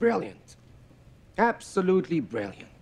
Brilliant. Absolutely brilliant.